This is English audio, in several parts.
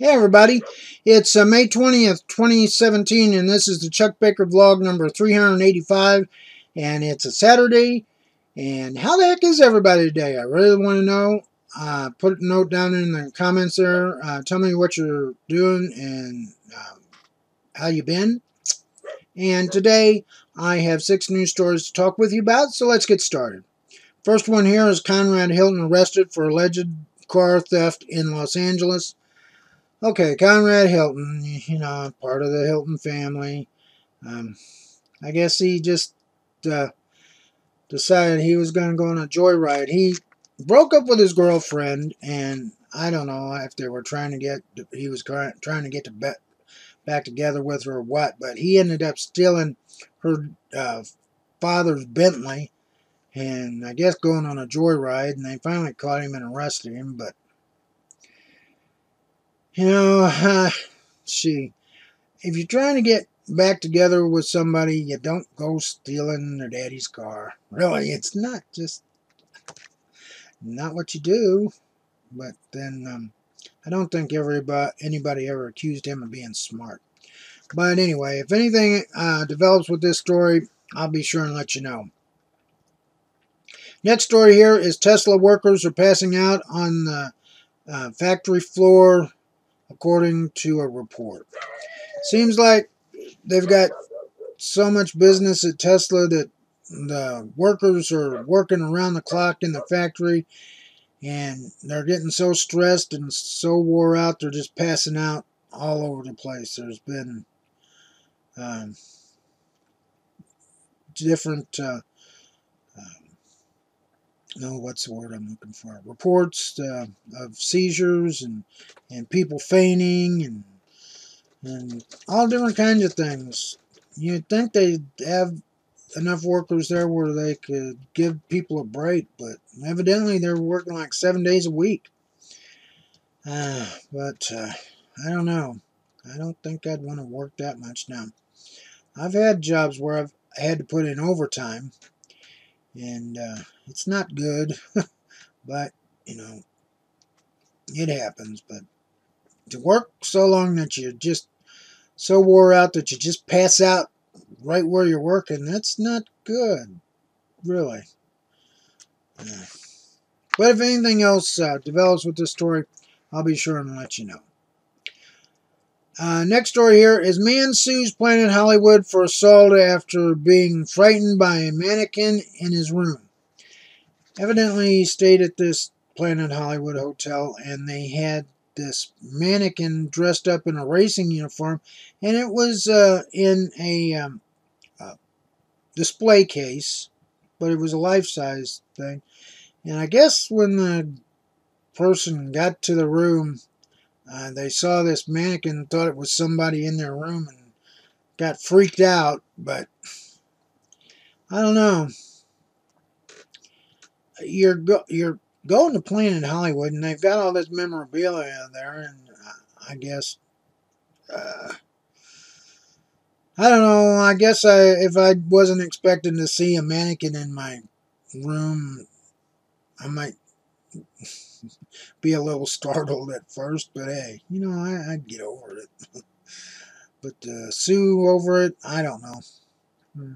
Hey everybody, it's uh, May 20th, 2017, and this is the Chuck Baker vlog number 385, and it's a Saturday, and how the heck is everybody today? I really want to know. Uh, put a note down in the comments there. Uh, tell me what you're doing and um, how you been. And today, I have six news stories to talk with you about, so let's get started. First one here is Conrad Hilton arrested for alleged car theft in Los Angeles. Okay, Conrad Hilton, you know, part of the Hilton family. Um, I guess he just uh, decided he was going to go on a joyride. He broke up with his girlfriend, and I don't know if they were trying to get, he was trying to get to back together with her or what, but he ended up stealing her uh, father's Bentley, and I guess going on a joyride, and they finally caught him and arrested him, but you know, uh, see, if you're trying to get back together with somebody, you don't go stealing their daddy's car. Really, it's not just not what you do. But then, um, I don't think everybody, anybody ever accused him of being smart. But anyway, if anything uh, develops with this story, I'll be sure and let you know. Next story here is Tesla workers are passing out on the uh, factory floor according to a report. Seems like they've got so much business at Tesla that the workers are working around the clock in the factory and they're getting so stressed and so wore out they're just passing out all over the place. There's been um, different uh, no, what's the word I'm looking for? Reports uh, of seizures and and people fainting and and all different kinds of things. You'd think they'd have enough workers there where they could give people a break, but evidently they're working like seven days a week. Uh, but uh, I don't know. I don't think I'd want to work that much now. I've had jobs where I've had to put in overtime and uh, it's not good, but you know, it happens. But to work so long that you're just so wore out that you just pass out right where you're working, that's not good, really. Yeah. But if anything else uh, develops with this story, I'll be sure and let you know. Uh, next story here is man sues Planet Hollywood for assault after being frightened by a mannequin in his room. Evidently, he stayed at this Planet Hollywood hotel and they had this mannequin dressed up in a racing uniform and it was uh, in a um, uh, display case, but it was a life-size thing. And I guess when the person got to the room, uh, they saw this mannequin, thought it was somebody in their room, and got freaked out. But I don't know. You're go you're going to Planet Hollywood, and they've got all this memorabilia there, and I guess. Uh, I don't know. I guess I if I wasn't expecting to see a mannequin in my room, I might be a little startled at first, but hey, you know, I, would get over it. but uh, sue over it, I don't know. Hmm.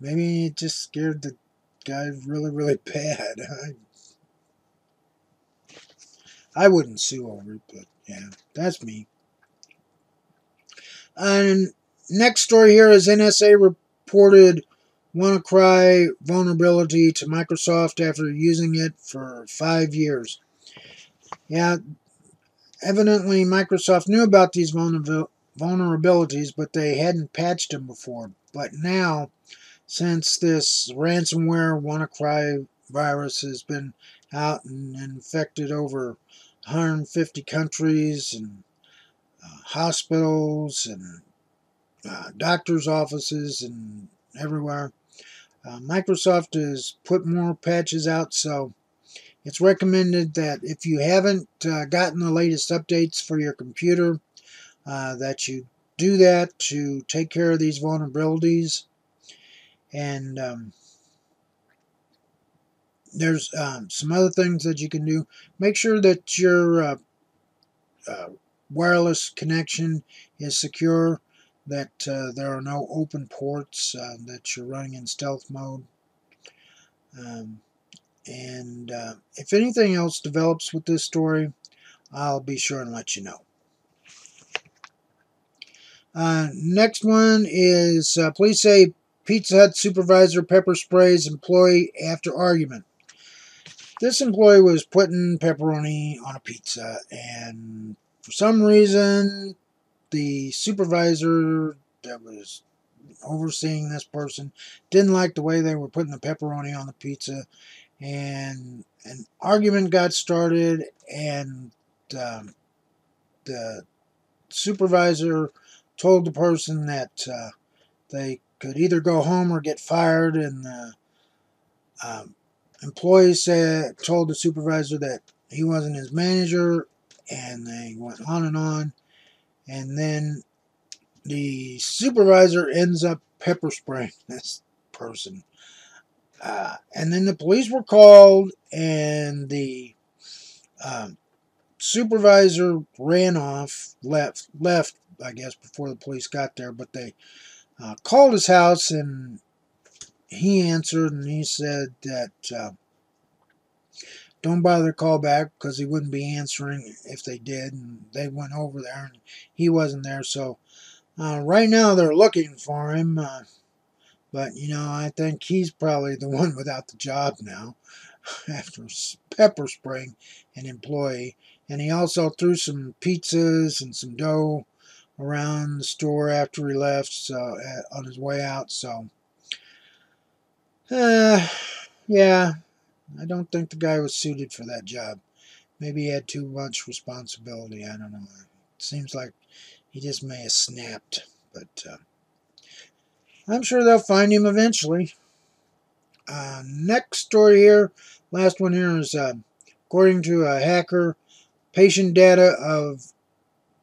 Maybe it just scared the guy really, really bad. I, I wouldn't sue over it, but yeah, that's me. And next story here is NSA reported WannaCry vulnerability to Microsoft after using it for five years. Yeah, evidently Microsoft knew about these vulnerabilities, but they hadn't patched them before. But now, since this ransomware WannaCry virus has been out and infected over 150 countries and uh, hospitals and uh, doctors' offices and everywhere, uh, Microsoft has put more patches out, so it's recommended that if you haven't uh, gotten the latest updates for your computer, uh, that you do that to take care of these vulnerabilities. And um, there's um, some other things that you can do. Make sure that your uh, uh, wireless connection is secure, that uh, there are no open ports, uh, that you're running in stealth mode. Um, and uh, if anything else develops with this story, I'll be sure and let you know. Uh, next one is uh, police say Pizza Hut supervisor pepper sprays employee after argument. This employee was putting pepperoni on a pizza, and for some reason, the supervisor that was overseeing this person didn't like the way they were putting the pepperoni on the pizza, and an argument got started, and um, the supervisor told the person that uh, they could either go home or get fired, and the um, employee said told the supervisor that he wasn't his manager, and they went on and on, and then the supervisor ends up pepper spraying this person. Uh, and then the police were called, and the um, supervisor ran off, left, left, I guess, before the police got there. But they uh, called his house, and he answered, and he said that uh, don't bother to call back because he wouldn't be answering if they did. And they went over there, and he wasn't there. So uh, right now they're looking for him. Uh, but, you know, I think he's probably the one without the job now after pepper spraying an employee. And he also threw some pizzas and some dough around the store after he left so uh, on his way out. So, uh, yeah, I don't think the guy was suited for that job. Maybe he had too much responsibility. I don't know. It seems like he just may have snapped. But uh, I'm sure they'll find him eventually. Uh, next story here, last one here is uh, according to a hacker, patient data of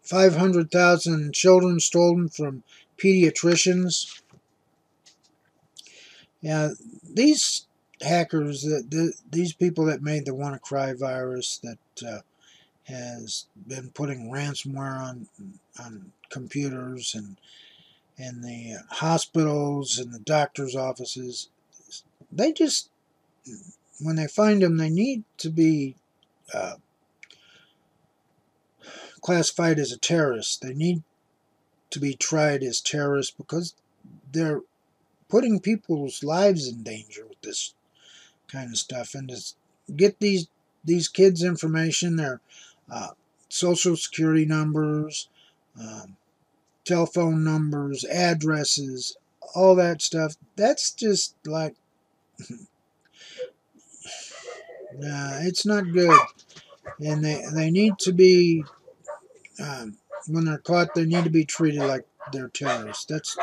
500,000 children stolen from pediatricians. Yeah, these hackers, that the, these people that made the WannaCry virus that uh, has been putting ransomware on on computers and and the hospitals and the doctors' offices, they just when they find them, they need to be uh, classified as a terrorist. They need to be tried as terrorists because they're putting people's lives in danger with this kind of stuff. And to get these these kids' information, their uh, social security numbers, um, telephone numbers, addresses, all that stuff, that's just like, nah, it's not good. And they, they need to be um, when they're caught, they need to be treated like they're terrorists. That's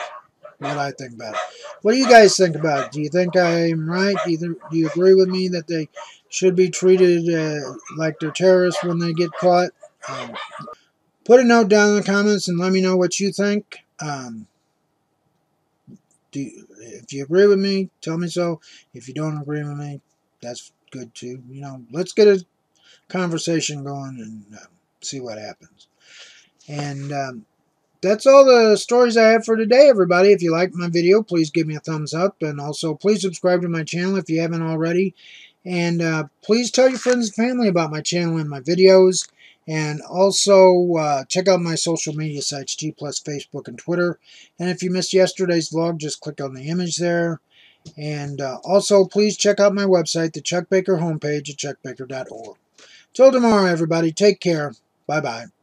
what I think about it. What do you guys think about it? Do you think I'm right? Do you, th- do you agree with me that they should be treated uh, like they're terrorists when they get caught? Um, put a note down in the comments and let me know what you think. Um, do if you agree with me, tell me so. If you don't agree with me, that's good too. You know, let's get a conversation going and uh, see what happens. And um, that's all the stories I have for today, everybody. If you liked my video, please give me a thumbs up. And also, please subscribe to my channel if you haven't already. And uh, please tell your friends and family about my channel and my videos. And also, uh, check out my social media sites, G+, Facebook, and Twitter. And if you missed yesterday's vlog, just click on the image there. And uh, also, please check out my website, the Chuck Baker homepage at chuckbaker.org. Till tomorrow, everybody, take care. Bye-bye.